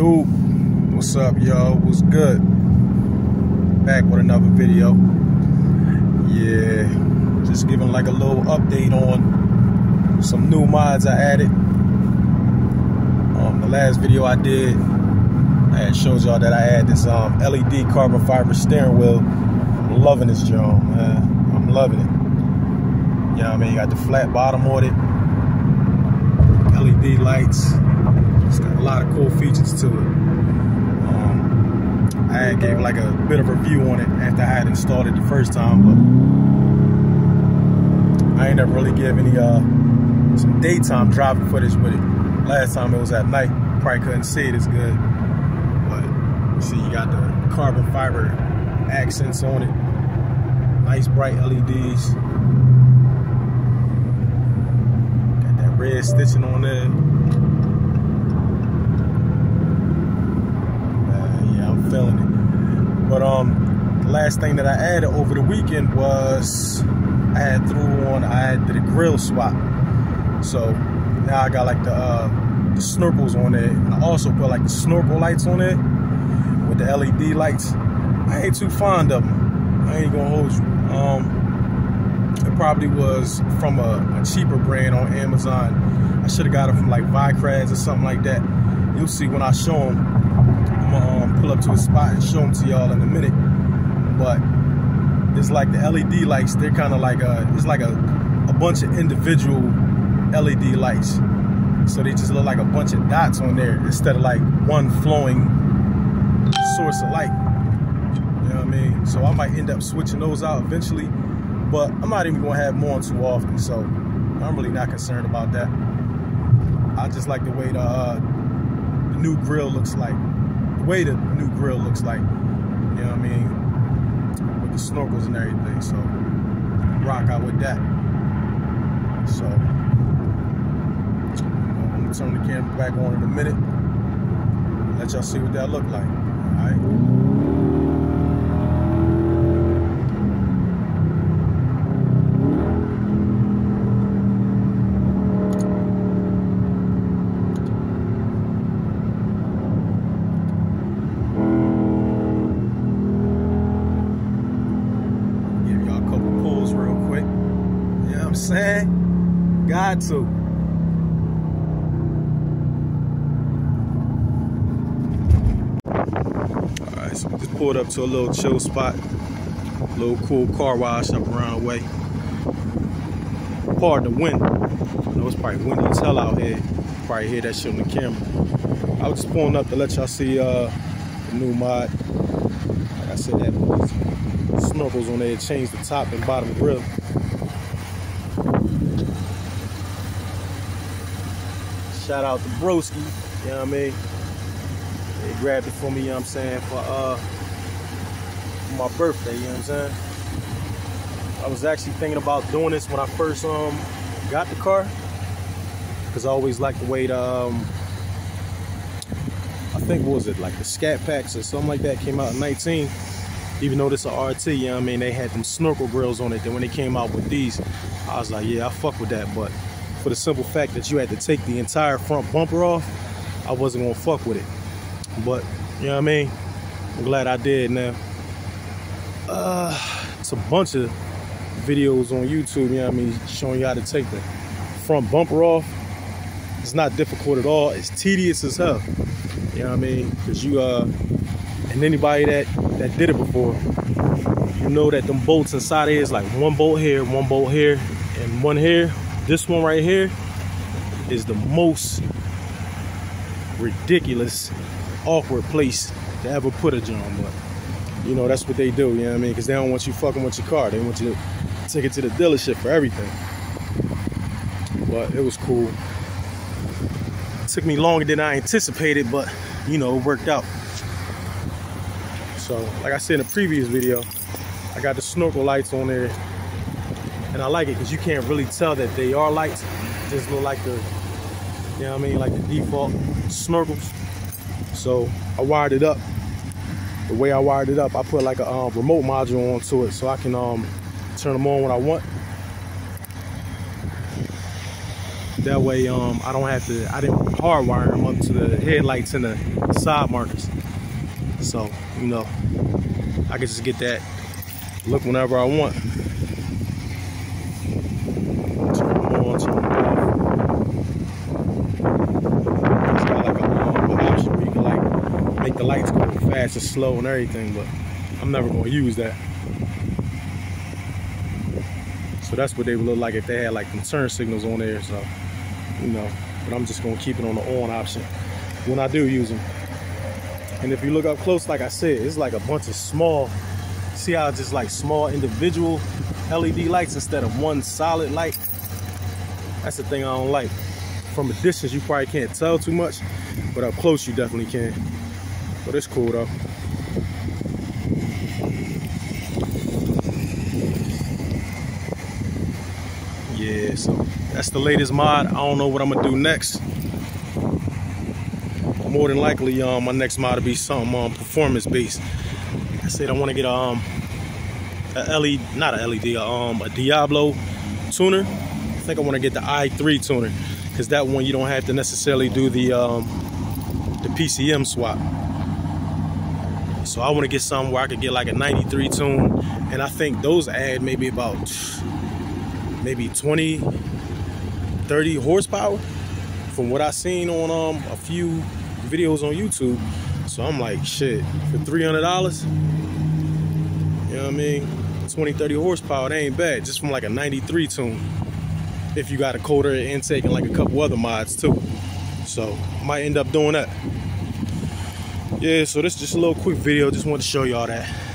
Yo, what's up, y'all? What's good? Back with another video. Yeah, just giving like a little update on some new mods I added. Um, the last video I did, I had showed y'all that I had this um, LED carbon fiber steering wheel. I'm loving this joint, man. I'm loving it. You know what I mean? You got the flat bottom on it, LED lights. It's got a lot of cool features to it. Um, I gave like a bit of a review on it after I had installed it the first time, but I ain't never really give any uh, some daytime driving footage with it. Last time it was at night, probably couldn't see it as good. But you see, you got the carbon fiber accents on it, nice bright LEDs. Got that red stitching on there. feeling it. But um, the last thing that I added over the weekend was I had threw on I had the grill swap. So now I got like the uh, the snorkels on it. And I also put like the snorkel lights on it with the LED lights. I ain't too fond of them. I ain't gonna hold you. Um, it probably was from a, a cheaper brand on Amazon. I should have got it from like Vicrez or something like that. You'll see when I show them. I'm gonna um, pull up to a spot and show them to y'all in a minute. But it's like the LED lights. They're kind of like a. It's like a a bunch of individual LED lights. So they just look like a bunch of dots on there instead of like one flowing source of light. You know what I mean? So I might end up switching those out eventually. But I'm not even gonna have more on too often, so I'm really not concerned about that. I just like the way the, uh, the new grill looks like the way the new grill looks like. You know what I mean? With the snorkels and everything. So rock out with that. So I'm gonna turn the camera back on in a minute. Let y'all see what that look like. Alright. I'm saying? Got to. Alright, so we just pulled up to a little chill spot. A little cool car wash up around the way. Pardon the wind. I know it's probably windy as hell out here. Probably hear that shit on the camera. I was just pulling up to let y'all see uh, the new mod. Like I said, that snorkels on there, changed the top and bottom grill. Shout out to Broski, you know what I mean? They grabbed it for me, you know what I'm saying, for uh for my birthday, you know what I'm saying? I was actually thinking about doing this when I first um got the car. Cause I always liked the way the um I think what was it, like the scat packs or something like that came out in 19. Even though this is a RT, you know what I mean? They had them snorkel grills on it. Then when they came out with these, I was like, yeah, I fuck with that. But for the simple fact that you had to take the entire front bumper off, I wasn't gonna fuck with it. But, you know what I mean? I'm glad I did now. Uh, it's a bunch of videos on YouTube, you know what I mean, showing you how to take the front bumper off. It's not difficult at all. It's tedious as hell. You know what I mean? Because you, uh, and anybody that, that did it before, you know that them bolts inside is like one bolt here, one bolt here, and one here. This one right here is the most ridiculous, awkward place to ever put a John, but you know, that's what they do, you know what I mean? Because they don't want you fucking with your car. They want you to take it to the dealership for everything. But it was cool. It took me longer than I anticipated, but you know, it worked out. So, like I said in the previous video, I got the snorkel lights on there and I like it because you can't really tell that they are lights. Just look like the, you know what I mean, like the default snorkels. So I wired it up. The way I wired it up, I put like a um, remote module onto it so I can um, turn them on when I want. That way, um, I don't have to, I didn't hardwire them up to the headlights and the side markers. So, you know, I can just get that look whenever I want. Turn on, turn off. It's got like a um, option where you can like make the lights fast and slow and everything, but I'm never gonna use that. So that's what they would look like if they had like concern signals on there. So, you know, but I'm just gonna keep it on the on option when I do use them. And if you look up close, like I said, it's like a bunch of small, see how just like small individual LED lights instead of one solid light. That's the thing I don't like. From a distance, you probably can't tell too much, but up close, you definitely can. But it's cool though. Yeah, so that's the latest mod. I don't know what I'm gonna do next. More than likely, um, my next mod will be something um, performance based. I said I want to get a um a LED, not a LED, a, um a Diablo tuner. I think I want to get the i3 tuner because that one you don't have to necessarily do the um the PCM swap. So I want to get something where I could get like a 93 tune, and I think those add maybe about maybe 20, 30 horsepower from what I seen on um, a few videos on YouTube. So I'm like, shit, for $300, you know what I mean? 20, 30 horsepower, that ain't bad, just from like a 93 tune. If you got a colder intake and like a couple other mods too. So might end up doing that. Yeah, so this is just a little quick video. Just wanted to show y'all that.